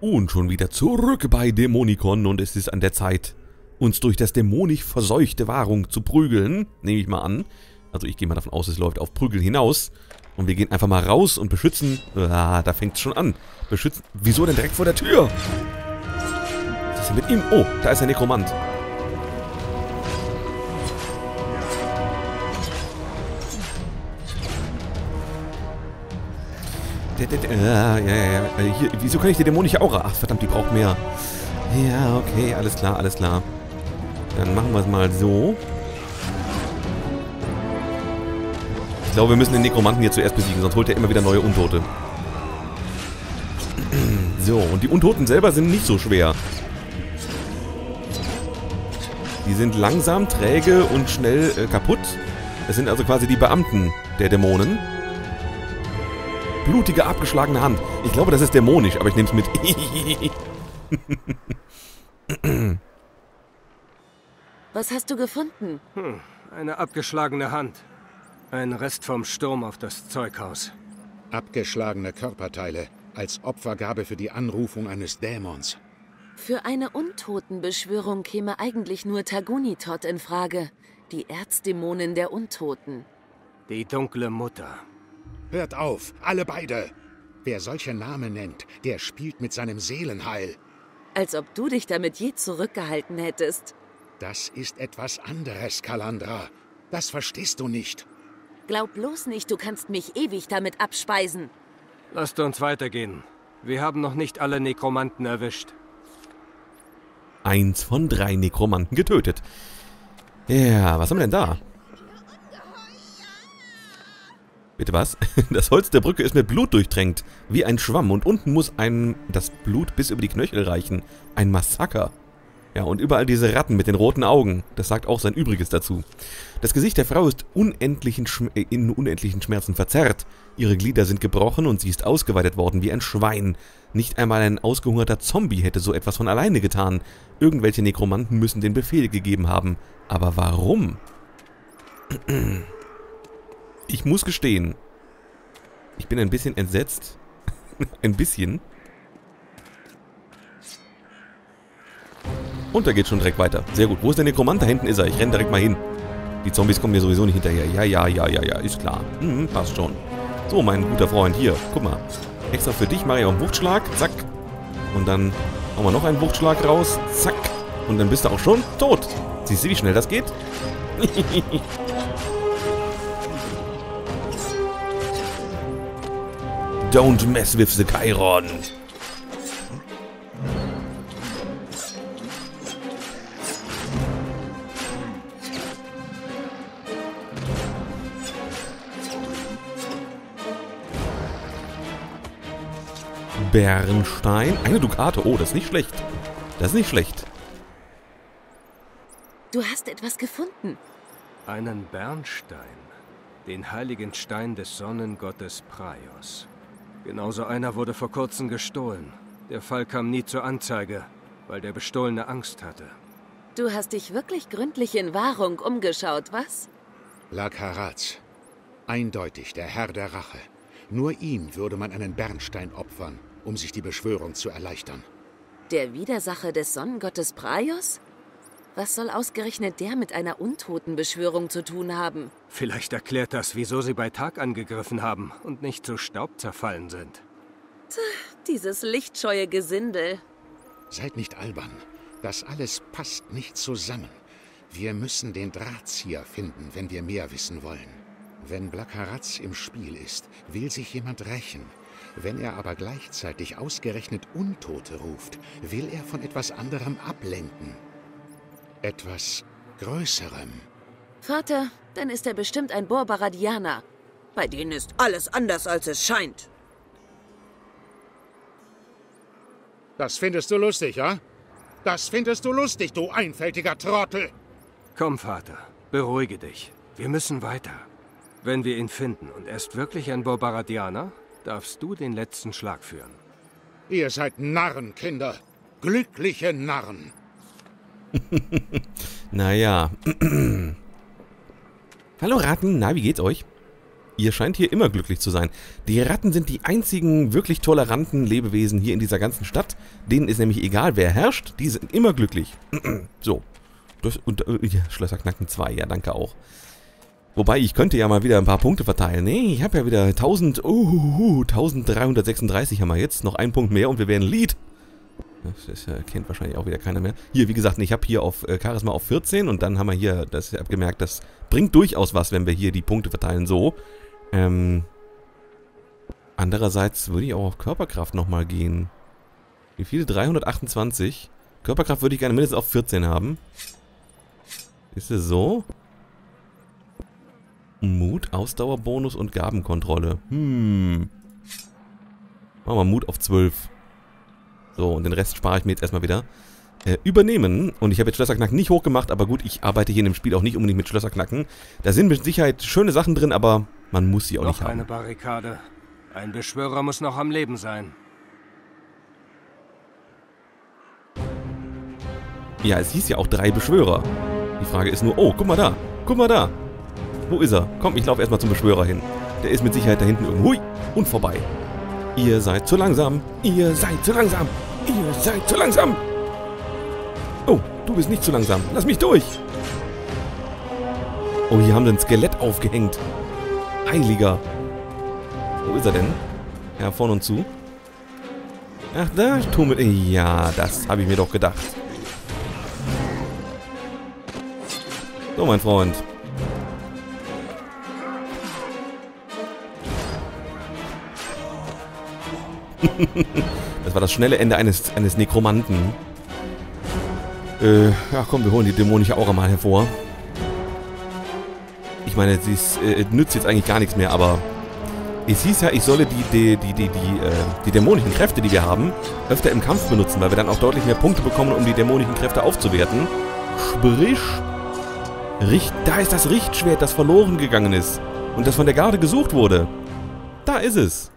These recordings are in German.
Und schon wieder zurück bei Dämonikon und es ist an der Zeit, uns durch das dämonisch verseuchte Wahrung zu prügeln, nehme ich mal an. Also ich gehe mal davon aus, es läuft auf Prügeln hinaus. Und wir gehen einfach mal raus und beschützen... Ah, da fängt es schon an. Beschützen... Wieso denn direkt vor der Tür? Was ist denn mit ihm? Oh, da ist der Nekromant. Ja, ja, ja. Hier, wieso kann ich die dämonische Aura? Ach, verdammt, die braucht mehr. Ja, okay, alles klar, alles klar. Dann machen wir es mal so. Ich glaube, wir müssen den Nekromanten hier zuerst besiegen, sonst holt er immer wieder neue Untote. So, und die Untoten selber sind nicht so schwer. Die sind langsam, träge und schnell äh, kaputt. Das sind also quasi die Beamten der Dämonen. Blutige, abgeschlagene Hand. Ich glaube, das ist dämonisch, aber ich nehme es mit. Was hast du gefunden? Hm, eine abgeschlagene Hand. Ein Rest vom Sturm auf das Zeughaus. Abgeschlagene Körperteile als Opfergabe für die Anrufung eines Dämons. Für eine Untotenbeschwörung käme eigentlich nur Tagunitot in Frage, die Erzdämonin der Untoten. Die dunkle Mutter. Hört auf, alle beide! Wer solche Namen nennt, der spielt mit seinem Seelenheil. Als ob du dich damit je zurückgehalten hättest. Das ist etwas anderes, Kalandra. Das verstehst du nicht. Glaub bloß nicht, du kannst mich ewig damit abspeisen. Lasst uns weitergehen. Wir haben noch nicht alle Nekromanten erwischt. Eins von drei Nekromanten getötet. Ja, was haben wir denn da? Bitte was? Das Holz der Brücke ist mit Blut durchtränkt, wie ein Schwamm, und unten muss einem das Blut bis über die Knöchel reichen. Ein Massaker. Ja, und überall diese Ratten mit den roten Augen. Das sagt auch sein Übriges dazu. Das Gesicht der Frau ist unendlichen äh, in unendlichen Schmerzen verzerrt. Ihre Glieder sind gebrochen und sie ist ausgeweitet worden wie ein Schwein. Nicht einmal ein ausgehungerter Zombie hätte so etwas von alleine getan. Irgendwelche Nekromanten müssen den Befehl gegeben haben. Aber warum? Ich muss gestehen, ich bin ein bisschen entsetzt. ein bisschen. Und da geht schon direkt weiter. Sehr gut. Wo ist der Nekromant? Da hinten ist er. Ich renne direkt mal hin. Die Zombies kommen mir sowieso nicht hinterher. Ja, ja, ja, ja, ja. Ist klar. Mhm, passt schon. So, mein guter Freund. Hier, guck mal. Extra für dich mache ich auch einen Wuchtschlag. Zack. Und dann haben wir noch einen Wuchtschlag raus. Zack. Und dann bist du auch schon tot. Siehst du, wie schnell das geht? Don't mess with the Chiron. Bernstein. Eine Dukate. Oh, das ist nicht schlecht. Das ist nicht schlecht. Du hast etwas gefunden. Einen Bernstein. Den heiligen Stein des Sonnengottes Praios. Genauso einer wurde vor kurzem gestohlen. Der Fall kam nie zur Anzeige, weil der Bestohlene Angst hatte. Du hast dich wirklich gründlich in Wahrung umgeschaut, was? Lakaraz. Eindeutig der Herr der Rache. Nur ihm würde man einen Bernstein opfern, um sich die Beschwörung zu erleichtern. Der Widersacher des Sonnengottes Praios? Was soll ausgerechnet der mit einer Untotenbeschwörung zu tun haben? Vielleicht erklärt das, wieso sie bei Tag angegriffen haben und nicht zu Staub zerfallen sind. Tch, dieses lichtscheue Gesindel. Seid nicht albern. Das alles passt nicht zusammen. Wir müssen den Drahtzieher finden, wenn wir mehr wissen wollen. Wenn Blackaratz im Spiel ist, will sich jemand rächen. Wenn er aber gleichzeitig ausgerechnet Untote ruft, will er von etwas anderem ablenken etwas Größerem. Vater, dann ist er bestimmt ein Borbaradianer. Bei denen ist alles anders, als es scheint. Das findest du lustig, ja? Das findest du lustig, du einfältiger Trottel! Komm, Vater, beruhige dich. Wir müssen weiter. Wenn wir ihn finden und er ist wirklich ein Borbaradianer, darfst du den letzten Schlag führen. Ihr seid Narren, Kinder. Glückliche Narren. naja. Hallo Ratten, na, wie geht's euch? Ihr scheint hier immer glücklich zu sein. Die Ratten sind die einzigen wirklich toleranten Lebewesen hier in dieser ganzen Stadt. Denen ist nämlich egal, wer herrscht. Die sind immer glücklich. so. Das, und, äh, ja, Schlösserknacken 2, ja, danke auch. Wobei, ich könnte ja mal wieder ein paar Punkte verteilen. Nee, ich habe ja wieder 1000, uh, 1336 haben wir jetzt. Noch einen Punkt mehr und wir werden Lead. Das äh, kennt wahrscheinlich auch wieder keiner mehr. Hier, wie gesagt, ich habe hier auf äh, Charisma auf 14 und dann haben wir hier, das ich habe gemerkt, das bringt durchaus was, wenn wir hier die Punkte verteilen so. Ähm, andererseits würde ich auch auf Körperkraft nochmal gehen. Wie viele? 328. Körperkraft würde ich gerne mindestens auf 14 haben. Ist es so? Mut, Ausdauerbonus und Gabenkontrolle. Hm. Machen wir Mut auf 12. So, und den Rest spare ich mir jetzt erstmal wieder. Äh, übernehmen. Und ich habe jetzt Schlösserknacken nicht hochgemacht, aber gut, ich arbeite hier in dem Spiel auch nicht unbedingt mit Schlösserknacken. Da sind mit Sicherheit schöne Sachen drin, aber man muss sie auch noch nicht haben. eine Barrikade. Ein Beschwörer muss noch am Leben sein. Ja, es hieß ja auch drei Beschwörer. Die Frage ist nur, oh, guck mal da. Guck mal da. Wo ist er? Komm, ich laufe erstmal zum Beschwörer hin. Der ist mit Sicherheit da hinten irgendwo. Hui, und vorbei. Ihr seid zu langsam. Ihr seid zu langsam. Ihr seid zu langsam. Oh, du bist nicht zu langsam. Lass mich durch. Oh, hier haben sie ein Skelett aufgehängt. Heiliger. Wo ist er denn? Ja, vorne und zu. Ach, da tummelt... Ja, das habe ich mir doch gedacht. So, mein Freund. das war das schnelle Ende eines, eines Nekromanten. Äh, ja komm, wir holen die dämonische Aura mal hervor. Ich meine, sie äh, nützt jetzt eigentlich gar nichts mehr, aber es hieß ja, ich solle die, die, die, die, die, äh, die dämonischen Kräfte, die wir haben, öfter im Kampf benutzen, weil wir dann auch deutlich mehr Punkte bekommen, um die dämonischen Kräfte aufzuwerten. Sprich, Richt, da ist das Richtschwert, das verloren gegangen ist und das von der Garde gesucht wurde. Da ist es.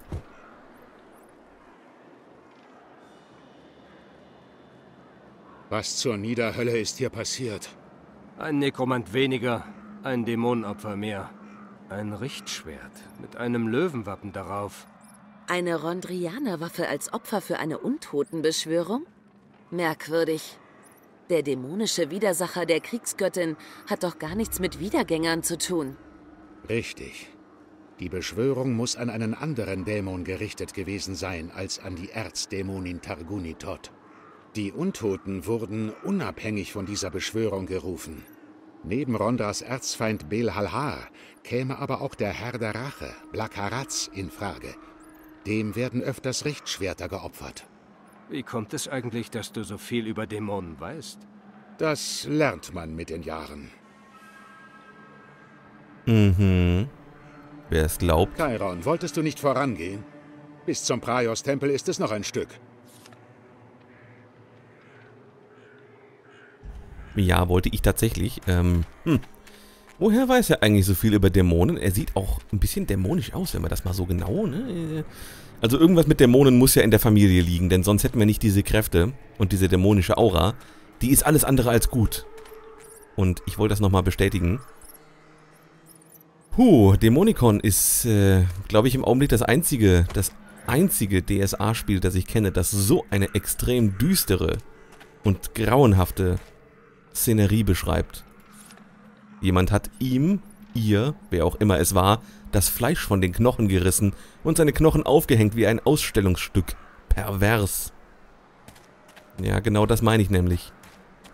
Was zur Niederhölle ist hier passiert? Ein Nekromant weniger, ein Dämonenopfer mehr. Ein Richtschwert mit einem Löwenwappen darauf. Eine Rondrianerwaffe als Opfer für eine Untotenbeschwörung? Merkwürdig. Der dämonische Widersacher der Kriegsgöttin hat doch gar nichts mit Wiedergängern zu tun. Richtig. Die Beschwörung muss an einen anderen Dämon gerichtet gewesen sein als an die Erzdämonin Targunitot. Die Untoten wurden unabhängig von dieser Beschwörung gerufen. Neben Rondras Erzfeind Belhalhar käme aber auch der Herr der Rache, Blakaratz, in Frage. Dem werden öfters Richtschwerter geopfert. Wie kommt es eigentlich, dass du so viel über Dämonen weißt? Das lernt man mit den Jahren. Mhm. Wer es glaubt. Chiron, wolltest du nicht vorangehen? Bis zum Praios-Tempel ist es noch ein Stück. Ja, wollte ich tatsächlich. Ähm, hm. Woher weiß er eigentlich so viel über Dämonen? Er sieht auch ein bisschen dämonisch aus, wenn man das mal so genau, ne? Also irgendwas mit Dämonen muss ja in der Familie liegen, denn sonst hätten wir nicht diese Kräfte und diese dämonische Aura. Die ist alles andere als gut. Und ich wollte das nochmal bestätigen. Puh, Dämonikon ist, äh, glaube ich, im Augenblick das einzige, das einzige DSA-Spiel, das ich kenne, das so eine extrem düstere und grauenhafte Szenerie beschreibt. Jemand hat ihm, ihr, wer auch immer es war, das Fleisch von den Knochen gerissen und seine Knochen aufgehängt wie ein Ausstellungsstück. Pervers. Ja, genau das meine ich nämlich.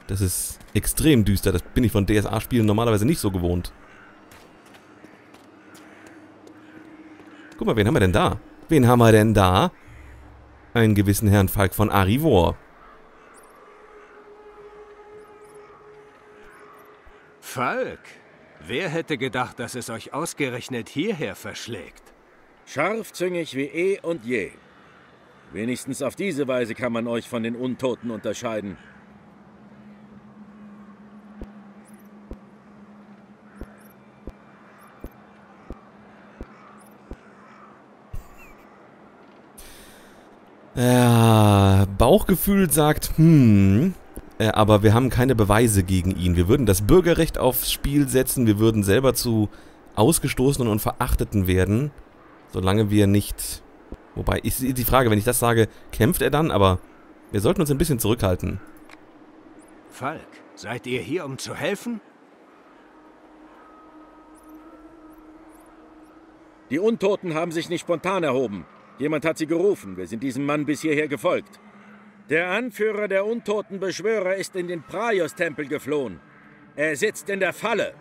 Das ist extrem düster. Das bin ich von DSA-Spielen normalerweise nicht so gewohnt. Guck mal, wen haben wir denn da? Wen haben wir denn da? Einen gewissen Herrn Falk von Arivor. Falk, wer hätte gedacht, dass es euch ausgerechnet hierher verschlägt? Scharfzüngig wie eh und je. Wenigstens auf diese Weise kann man euch von den Untoten unterscheiden. Ja, Bauchgefühl sagt, hm, aber wir haben keine Beweise gegen ihn. Wir würden das Bürgerrecht aufs Spiel setzen, wir würden selber zu Ausgestoßenen und Verachteten werden, solange wir nicht... Wobei, ist die Frage, wenn ich das sage, kämpft er dann? Aber wir sollten uns ein bisschen zurückhalten. Falk, seid ihr hier, um zu helfen? Die Untoten haben sich nicht spontan erhoben. Jemand hat sie gerufen. Wir sind diesem Mann bis hierher gefolgt. Der Anführer der untoten Beschwörer ist in den Praios-Tempel geflohen. Er sitzt in der Falle.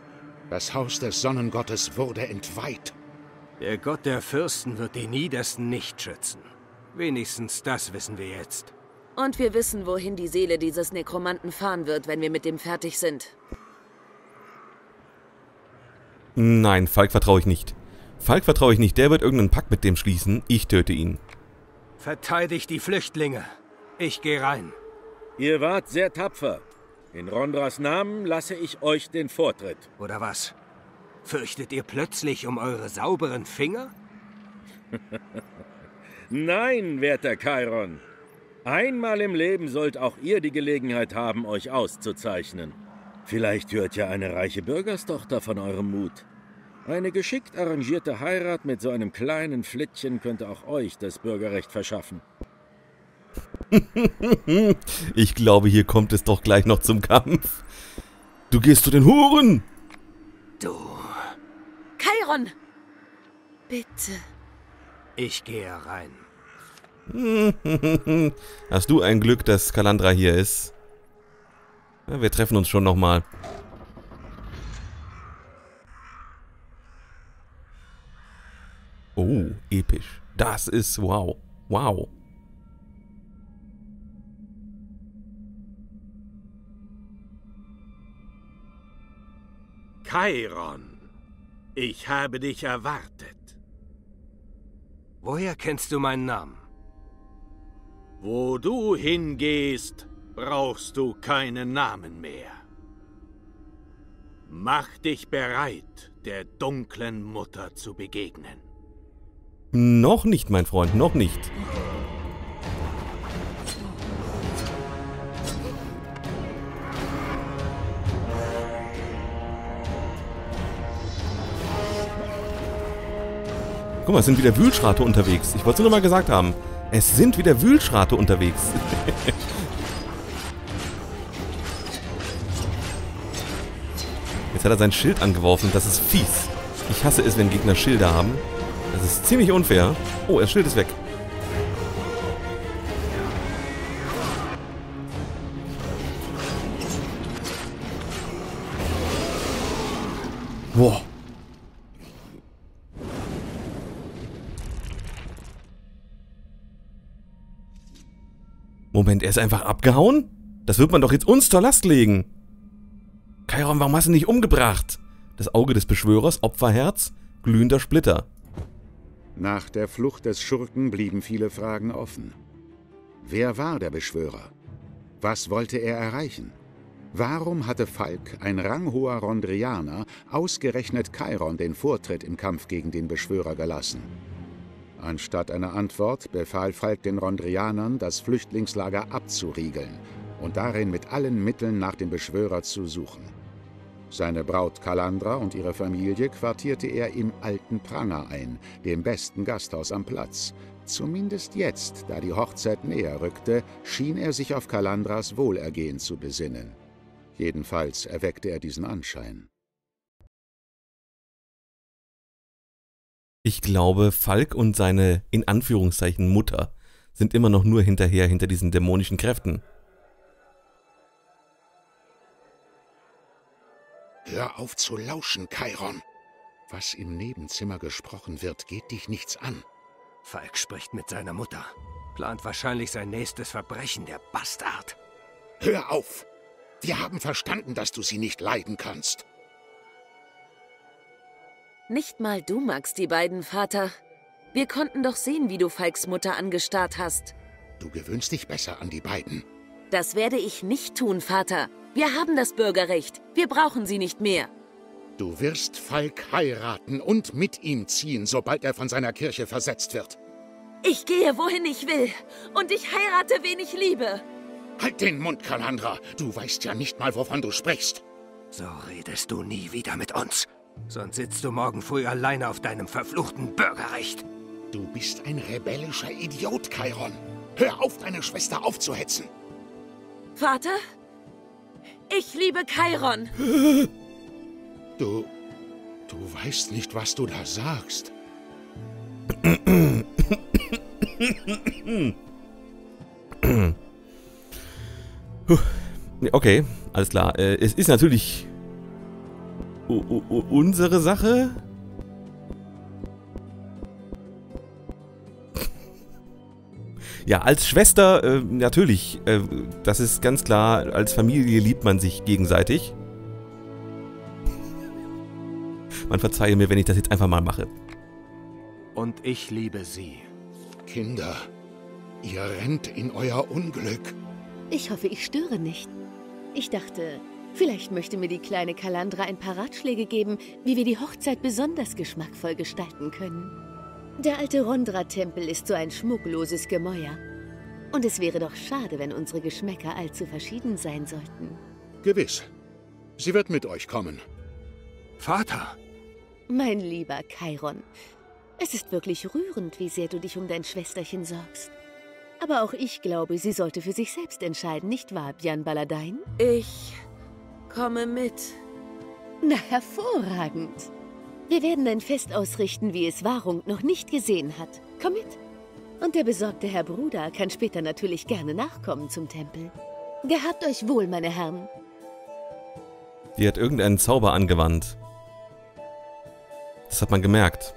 Das Haus des Sonnengottes wurde entweiht. Der Gott der Fürsten wird die Niedersten nicht schützen. Wenigstens das wissen wir jetzt. Und wir wissen, wohin die Seele dieses Nekromanten fahren wird, wenn wir mit dem fertig sind. Nein, Falk vertraue ich nicht. Falk vertraue ich nicht. Der wird irgendeinen Pakt mit dem schließen. Ich töte ihn. Verteidigt die Flüchtlinge. Ich gehe rein. Ihr wart sehr tapfer. In Rondras Namen lasse ich euch den Vortritt. Oder was? Fürchtet ihr plötzlich um eure sauberen Finger? Nein, werter Chiron. Einmal im Leben sollt auch ihr die Gelegenheit haben, euch auszuzeichnen. Vielleicht hört ja eine reiche Bürgerstochter von eurem Mut. Eine geschickt arrangierte Heirat mit so einem kleinen Flittchen könnte auch euch das Bürgerrecht verschaffen. ich glaube, hier kommt es doch gleich noch zum Kampf. Du gehst zu den Huren! Du. Chiron! Bitte. Ich gehe rein. Hast du ein Glück, dass Kalandra hier ist? Ja, wir treffen uns schon nochmal. Oh, episch. Das ist wow. Wow. Chiron, ich habe dich erwartet. Woher kennst du meinen Namen? Wo du hingehst, brauchst du keinen Namen mehr. Mach dich bereit, der dunklen Mutter zu begegnen. Noch nicht, mein Freund, noch nicht. Guck mal, es sind wieder Wühlschrate unterwegs. Ich wollte es nur mal gesagt haben. Es sind wieder Wühlschrate unterwegs. Jetzt hat er sein Schild angeworfen. Das ist fies. Ich hasse es, wenn Gegner Schilder haben. Das ist ziemlich unfair. Oh, das Schild ist weg. Er ist einfach abgehauen? Das wird man doch jetzt uns zur Last legen. Chiron, warum hast du ihn nicht umgebracht? Das Auge des Beschwörers, Opferherz, glühender Splitter. Nach der Flucht des Schurken blieben viele Fragen offen. Wer war der Beschwörer? Was wollte er erreichen? Warum hatte Falk, ein ranghoher Rondrianer, ausgerechnet Chiron den Vortritt im Kampf gegen den Beschwörer gelassen? Anstatt einer Antwort befahl Falk den Rondrianern, das Flüchtlingslager abzuriegeln und darin mit allen Mitteln nach dem Beschwörer zu suchen. Seine Braut Kalandra und ihre Familie quartierte er im Alten Pranger ein, dem besten Gasthaus am Platz. Zumindest jetzt, da die Hochzeit näher rückte, schien er sich auf Kalandras Wohlergehen zu besinnen. Jedenfalls erweckte er diesen Anschein. Ich glaube, Falk und seine in Anführungszeichen Mutter sind immer noch nur hinterher hinter diesen dämonischen Kräften. Hör auf zu lauschen, Chiron. Was im Nebenzimmer gesprochen wird, geht dich nichts an. Falk spricht mit seiner Mutter. Plant wahrscheinlich sein nächstes Verbrechen, der Bastard. Hör auf! Wir haben verstanden, dass du sie nicht leiden kannst. Nicht mal du magst die beiden, Vater. Wir konnten doch sehen, wie du Falks Mutter angestarrt hast. Du gewöhnst dich besser an die beiden. Das werde ich nicht tun, Vater. Wir haben das Bürgerrecht. Wir brauchen sie nicht mehr. Du wirst Falk heiraten und mit ihm ziehen, sobald er von seiner Kirche versetzt wird. Ich gehe, wohin ich will. Und ich heirate, wen ich liebe. Halt den Mund, Kalandra. Du weißt ja nicht mal, wovon du sprichst. So redest du nie wieder mit uns. Sonst sitzt du morgen früh alleine auf deinem verfluchten Bürgerrecht. Du bist ein rebellischer Idiot, Chiron. Hör auf, deine Schwester aufzuhetzen. Vater? Ich liebe Chiron. Du... Du weißt nicht, was du da sagst. Okay, alles klar. Äh, es ist natürlich unsere Sache. Ja, als Schwester, äh, natürlich, äh, das ist ganz klar, als Familie liebt man sich gegenseitig. Man verzeihe mir, wenn ich das jetzt einfach mal mache. Und ich liebe sie. Kinder, ihr rennt in euer Unglück. Ich hoffe, ich störe nicht. Ich dachte, vielleicht möchte mir die kleine Kalandra ein paar Ratschläge geben, wie wir die Hochzeit besonders geschmackvoll gestalten können. Der alte Rondra-Tempel ist so ein schmuckloses Gemäuer. Und es wäre doch schade, wenn unsere Geschmäcker allzu verschieden sein sollten. Gewiss. Sie wird mit euch kommen. Vater! Mein lieber Chiron, es ist wirklich rührend, wie sehr du dich um dein Schwesterchen sorgst. Aber auch ich glaube, sie sollte für sich selbst entscheiden, nicht wahr, Bjan Baladein? Ich komme mit. Na, hervorragend. Wir werden ein Fest ausrichten, wie es Wahrung noch nicht gesehen hat. Komm mit. Und der besorgte Herr Bruder kann später natürlich gerne nachkommen zum Tempel. Gehabt euch wohl, meine Herren. Die hat irgendeinen Zauber angewandt. Das hat man gemerkt.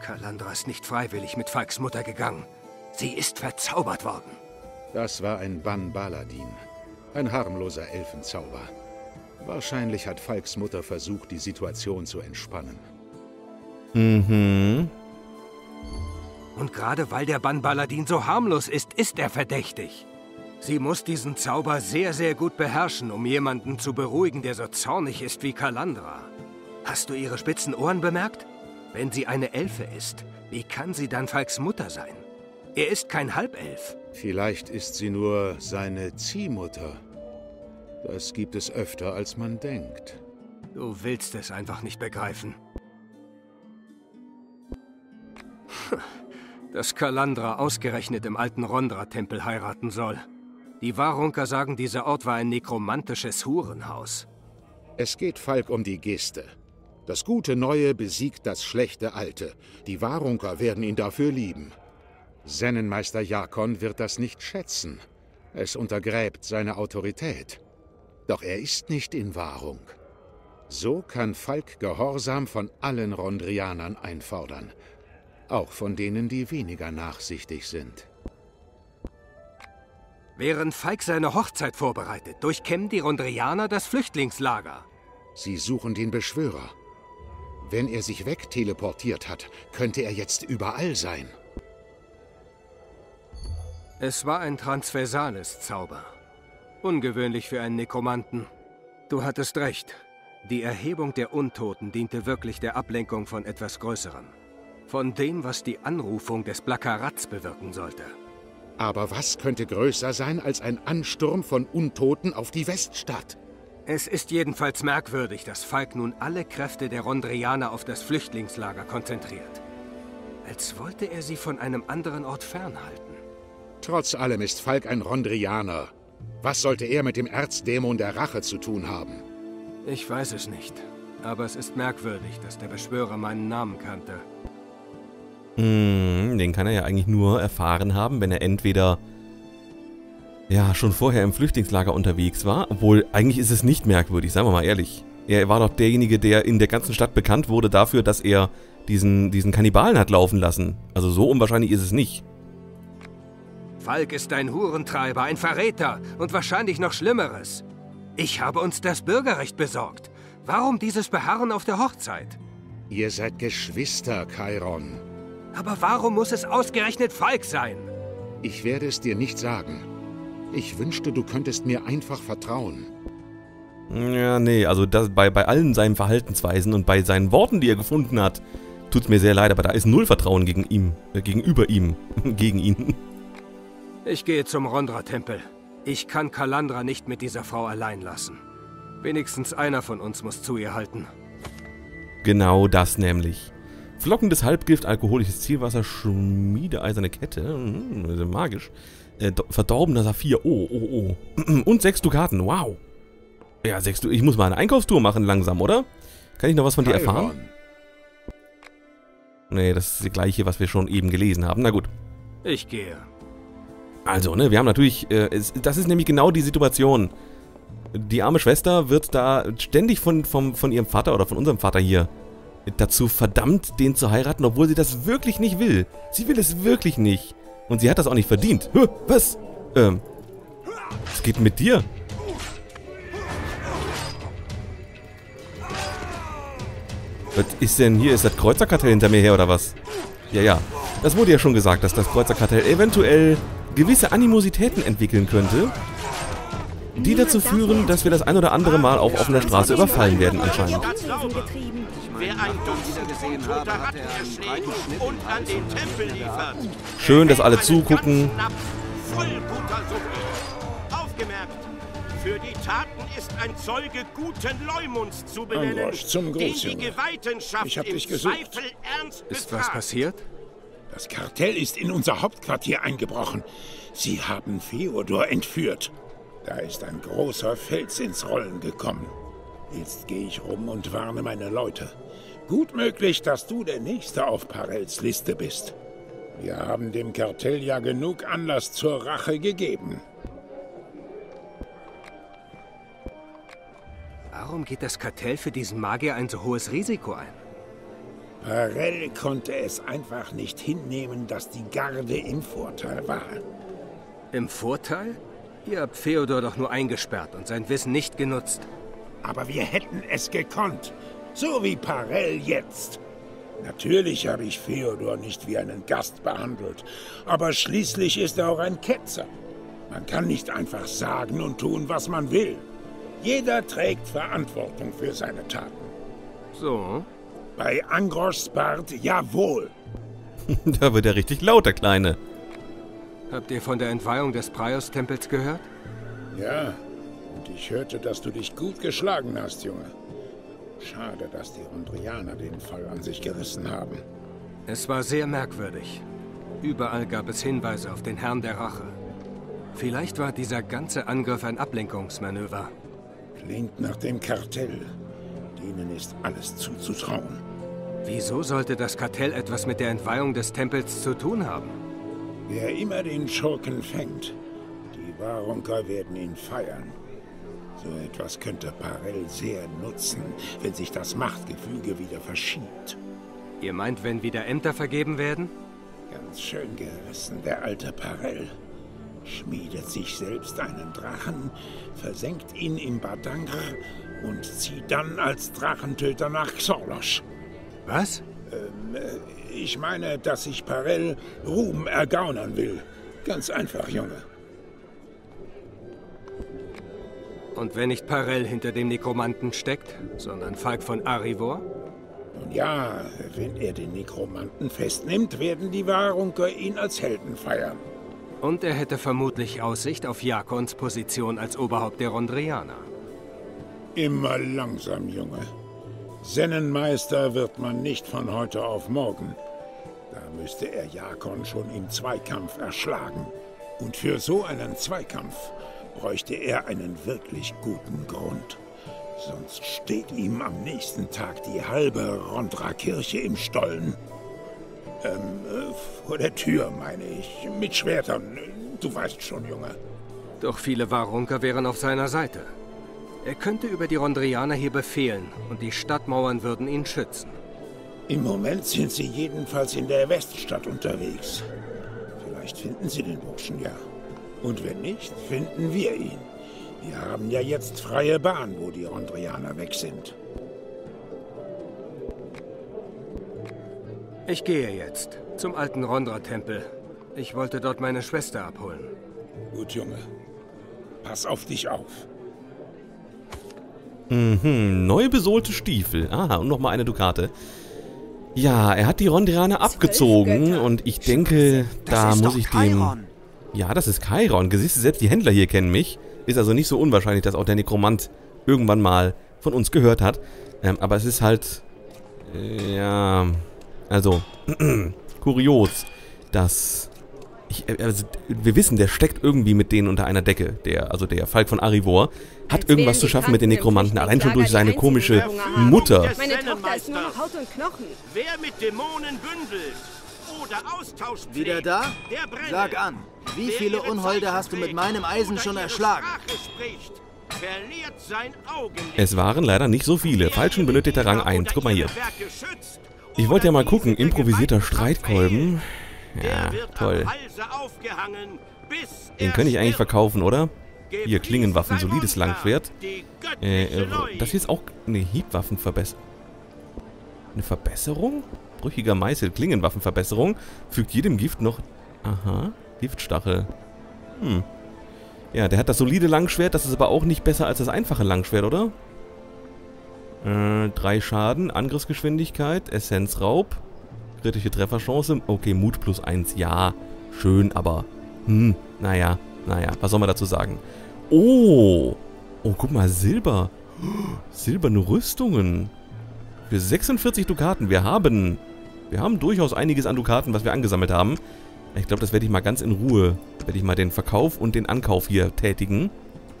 Kalandra ist nicht freiwillig mit Falks Mutter gegangen. Sie ist verzaubert worden. Das war ein Ban Baladin. Ein harmloser Elfenzauber. Wahrscheinlich hat Falks Mutter versucht, die Situation zu entspannen. Mhm. Und gerade weil der Banbaladin so harmlos ist, ist er verdächtig. Sie muss diesen Zauber sehr, sehr gut beherrschen, um jemanden zu beruhigen, der so zornig ist wie Kalandra. Hast du ihre spitzen Ohren bemerkt? Wenn sie eine Elfe ist, wie kann sie dann Falks Mutter sein? Er ist kein Halbelf. Vielleicht ist sie nur seine Ziehmutter. Das gibt es öfter, als man denkt. Du willst es einfach nicht begreifen. Dass Kalandra ausgerechnet im alten Rondra-Tempel heiraten soll. Die Warunker sagen, dieser Ort war ein nekromantisches Hurenhaus. Es geht Falk um die Geste. Das gute Neue besiegt das schlechte Alte. Die Warunker werden ihn dafür lieben. Sennenmeister Jakon wird das nicht schätzen. Es untergräbt seine Autorität. Doch er ist nicht in Wahrung. So kann Falk Gehorsam von allen Rondrianern einfordern. Auch von denen, die weniger nachsichtig sind. Während Falk seine Hochzeit vorbereitet, durchkämmen die Rondrianer das Flüchtlingslager. Sie suchen den Beschwörer. Wenn er sich wegteleportiert hat, könnte er jetzt überall sein. Es war ein transversales Zauber. Ungewöhnlich für einen Nekromanten. Du hattest recht. Die Erhebung der Untoten diente wirklich der Ablenkung von etwas Größerem. Von dem, was die Anrufung des Blackarats bewirken sollte. Aber was könnte größer sein als ein Ansturm von Untoten auf die Weststadt? Es ist jedenfalls merkwürdig, dass Falk nun alle Kräfte der Rondrianer auf das Flüchtlingslager konzentriert. Als wollte er sie von einem anderen Ort fernhalten. Trotz allem ist Falk ein Rondrianer. Was sollte er mit dem Erzdämon der Rache zu tun haben? Ich weiß es nicht. Aber es ist merkwürdig, dass der Beschwörer meinen Namen kannte. Hm, den kann er ja eigentlich nur erfahren haben, wenn er entweder ja schon vorher im Flüchtlingslager unterwegs war. Obwohl, eigentlich ist es nicht merkwürdig, sagen wir mal ehrlich. Er war doch derjenige, der in der ganzen Stadt bekannt wurde dafür, dass er diesen, diesen Kannibalen hat laufen lassen. Also so unwahrscheinlich ist es nicht. Falk ist ein Hurentreiber, ein Verräter und wahrscheinlich noch Schlimmeres. Ich habe uns das Bürgerrecht besorgt. Warum dieses Beharren auf der Hochzeit? Ihr seid Geschwister, Chiron. Aber warum muss es ausgerechnet Falk sein? Ich werde es dir nicht sagen. Ich wünschte, du könntest mir einfach vertrauen. Ja, nee, also das, bei, bei allen seinen Verhaltensweisen und bei seinen Worten, die er gefunden hat, tut's mir sehr leid, aber da ist null Vertrauen gegen ihm, äh, gegenüber ihm, gegen ihn. Ich gehe zum Rondra-Tempel. Ich kann Kalandra nicht mit dieser Frau allein lassen. Wenigstens einer von uns muss zu ihr halten. Genau das nämlich. Flockendes Halbgift, alkoholisches Zielwasser, schmiedeeiserne Kette, hm, magisch. Äh, verdorbener Saphir, oh, oh, oh. Und sechs Dukaten, wow. Ja, sechs Dukaten. Ich muss mal eine Einkaufstour machen langsam, oder? Kann ich noch was von dir erfahren? Nee, das ist das gleiche, was wir schon eben gelesen haben. Na gut. Ich gehe. Also, ne, wir haben natürlich, äh, es, das ist nämlich genau die Situation. Die arme Schwester wird da ständig von, vom, von ihrem Vater oder von unserem Vater hier dazu verdammt, den zu heiraten, obwohl sie das wirklich nicht will. Sie will es wirklich nicht. Und sie hat das auch nicht verdient. Hö, was? Ähm, was geht mit dir? Was ist denn hier? Ist das Kreuzerkartell hinter mir her oder was? Ja, ja. Das wurde ja schon gesagt, dass das Kreuzerkartell eventuell gewisse Animositäten entwickeln könnte, die dazu führen, dass wir das ein oder andere Mal auf offener Straße überfallen werden anscheinend. Schön, dass alle zugucken. Für die Taten ist ein Zeuge guten Leumunds zu benennen, Angrosch, zum den die Ich hab im dich gesucht. Zweifel ernst Ist was passiert? Das Kartell ist in unser Hauptquartier eingebrochen. Sie haben Feodor entführt. Da ist ein großer Fels ins Rollen gekommen. Jetzt gehe ich rum und warne meine Leute. Gut möglich, dass du der Nächste auf Parels Liste bist. Wir haben dem Kartell ja genug Anlass zur Rache gegeben. Warum geht das Kartell für diesen Magier ein so hohes Risiko ein? Parell konnte es einfach nicht hinnehmen, dass die Garde im Vorteil war. Im Vorteil? Ihr habt Feodor doch nur eingesperrt und sein Wissen nicht genutzt. Aber wir hätten es gekonnt. So wie Parell jetzt. Natürlich habe ich Feodor nicht wie einen Gast behandelt, aber schließlich ist er auch ein Ketzer. Man kann nicht einfach sagen und tun, was man will. Jeder trägt Verantwortung für seine Taten. So? Bei Angroschs Bart jawohl. da wird er richtig laut, der Kleine. Habt ihr von der Entweihung des Praios-Tempels gehört? Ja, und ich hörte, dass du dich gut geschlagen hast, Junge. Schade, dass die Rondrianer den Fall an sich gerissen haben. Es war sehr merkwürdig. Überall gab es Hinweise auf den Herrn der Rache. Vielleicht war dieser ganze Angriff ein Ablenkungsmanöver. Klingt nach dem Kartell. Denen ist alles zuzutrauen. Wieso sollte das Kartell etwas mit der Entweihung des Tempels zu tun haben? Wer immer den Schurken fängt, die Warunker werden ihn feiern. So etwas könnte Parell sehr nutzen, wenn sich das Machtgefüge wieder verschiebt. Ihr meint, wenn wieder Ämter vergeben werden? Ganz schön gerissen, der alte Parell. Schmiedet sich selbst einen Drachen, versenkt ihn im Badangr und zieht dann als Drachentöter nach Xorlosch. Was? Ich meine, dass sich Parell Ruhm ergaunern will. Ganz einfach, Junge. Und wenn nicht Parell hinter dem Nekromanten steckt, sondern Falk von Arivor? Nun ja, wenn er den Nekromanten festnimmt, werden die Warunker ihn als Helden feiern. Und er hätte vermutlich Aussicht auf Jakons Position als Oberhaupt der Rondrianer. Immer langsam, Junge. Sennenmeister wird man nicht von heute auf morgen. Da müsste er Jakon schon im Zweikampf erschlagen. Und für so einen Zweikampf bräuchte er einen wirklich guten Grund. Sonst steht ihm am nächsten Tag die halbe Rondra-Kirche im Stollen. Ähm, äh, vor der Tür, meine ich. Mit Schwertern. Du weißt schon, Junge. Doch viele Warunker wären auf seiner Seite. Er könnte über die Rondrianer hier befehlen und die Stadtmauern würden ihn schützen. Im Moment sind sie jedenfalls in der Weststadt unterwegs. Vielleicht finden sie den Burschen ja. Und wenn nicht, finden wir ihn. Wir haben ja jetzt freie Bahn, wo die Rondrianer weg sind. Ich gehe jetzt zum alten Rondra-Tempel. Ich wollte dort meine Schwester abholen. Gut, Junge. Pass auf dich auf. Mhm, neu besohlte Stiefel. Aha, und nochmal eine Dukate. Ja, er hat die Rondrianer abgezogen und ich denke, da muss ich dem... Chiron. Ja, das ist Chiron. Du, selbst die Händler hier kennen mich. Ist also nicht so unwahrscheinlich, dass auch der Nekromant irgendwann mal von uns gehört hat. Ähm, aber es ist halt, äh, ja, also, kurios, dass ich, äh, also, wir wissen, der steckt irgendwie mit denen unter einer Decke. Der, also der Falk von Arivor hat irgendwas zu schaffen mit den Nekromanten, allein schon durch seine komische Mutter. Meine Tochter ist nur noch Haut und Knochen. Wer mit Dämonen bündelt oder austauscht Wieder da? Sag an, wie viele Unholde hast du mit meinem Eisen schon erschlagen? Es waren leider nicht so viele. Falschen benötigter Rang 1. Guck mal hier. Ich wollte ja mal gucken. Improvisierter Streitkolben. Ja, toll. Den könnte ich eigentlich verkaufen, oder? Hier, Klingenwaffen, solides Langschwert. Äh, äh, das hier ist auch eine Hiebwaffenverbesserung. Eine Verbesserung? Brüchiger Meißel, Klingenwaffenverbesserung. Fügt jedem Gift noch... Aha, Giftstachel. Hm. Ja, der hat das solide Langschwert, das ist aber auch nicht besser als das einfache Langschwert, oder? Äh, drei Schaden, Angriffsgeschwindigkeit, Essenzraub. Kritische Trefferchance. Okay, Mut plus 1, ja. Schön, aber... Hm, naja, naja, was soll man dazu sagen? Oh! Oh, guck mal, Silber. Silberne Rüstungen. Für 46 Dukaten. Wir haben... Wir haben durchaus einiges an Dukaten, was wir angesammelt haben. Ich glaube, das werde ich mal ganz in Ruhe... Werde ich mal den Verkauf und den Ankauf hier tätigen.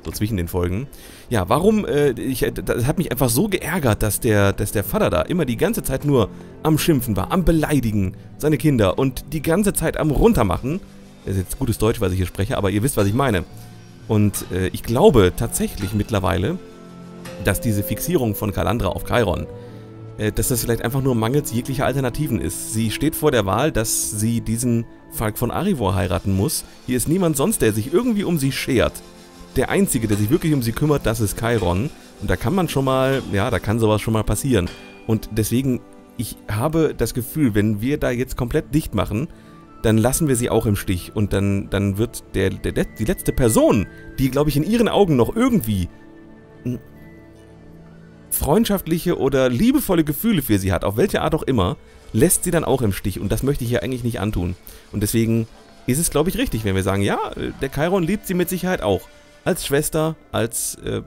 So zwischen den Folgen. Ja, warum, äh, ich, das hat mich einfach so geärgert, dass der, dass der Vater da immer die ganze Zeit nur am Schimpfen war, am Beleidigen, seine Kinder und die ganze Zeit am Runtermachen. Das ist jetzt gutes Deutsch, was ich hier spreche, aber ihr wisst, was ich meine. Und äh, ich glaube tatsächlich mittlerweile, dass diese Fixierung von Kalandra auf Chiron, äh, dass das vielleicht einfach nur mangels jeglicher Alternativen ist. Sie steht vor der Wahl, dass sie diesen Falk von Arivor heiraten muss. Hier ist niemand sonst, der sich irgendwie um sie schert der Einzige, der sich wirklich um sie kümmert, das ist Chiron. Und da kann man schon mal, ja, da kann sowas schon mal passieren. Und deswegen, ich habe das Gefühl, wenn wir da jetzt komplett dicht machen, dann lassen wir sie auch im Stich. Und dann, dann wird der, der, die letzte Person, die, glaube ich, in ihren Augen noch irgendwie freundschaftliche oder liebevolle Gefühle für sie hat, auf welche Art auch immer, lässt sie dann auch im Stich. Und das möchte ich hier eigentlich nicht antun. Und deswegen ist es, glaube ich, richtig, wenn wir sagen, ja, der Chiron liebt sie mit Sicherheit auch als Schwester, als äh,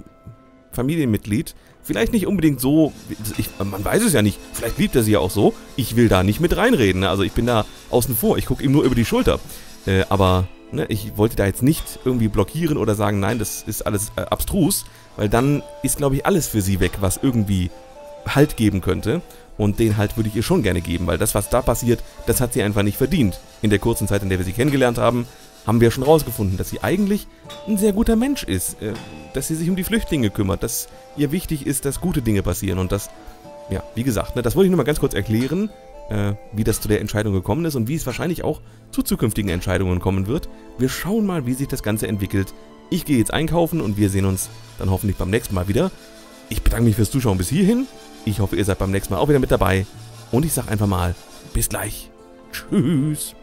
Familienmitglied. Vielleicht nicht unbedingt so, ich, man weiß es ja nicht, vielleicht liebt er sie ja auch so. Ich will da nicht mit reinreden, ne? also ich bin da außen vor, ich gucke ihm nur über die Schulter. Äh, aber ne, ich wollte da jetzt nicht irgendwie blockieren oder sagen, nein, das ist alles äh, abstrus, weil dann ist, glaube ich, alles für sie weg, was irgendwie Halt geben könnte. Und den Halt würde ich ihr schon gerne geben, weil das, was da passiert, das hat sie einfach nicht verdient. In der kurzen Zeit, in der wir sie kennengelernt haben, haben wir schon rausgefunden, dass sie eigentlich ein sehr guter Mensch ist, äh, dass sie sich um die Flüchtlinge kümmert, dass ihr wichtig ist, dass gute Dinge passieren und das, ja, wie gesagt, ne, das wollte ich nur mal ganz kurz erklären, äh, wie das zu der Entscheidung gekommen ist und wie es wahrscheinlich auch zu zukünftigen Entscheidungen kommen wird. Wir schauen mal, wie sich das Ganze entwickelt. Ich gehe jetzt einkaufen und wir sehen uns dann hoffentlich beim nächsten Mal wieder. Ich bedanke mich fürs Zuschauen bis hierhin. Ich hoffe, ihr seid beim nächsten Mal auch wieder mit dabei. Und ich sage einfach mal, bis gleich. Tschüss.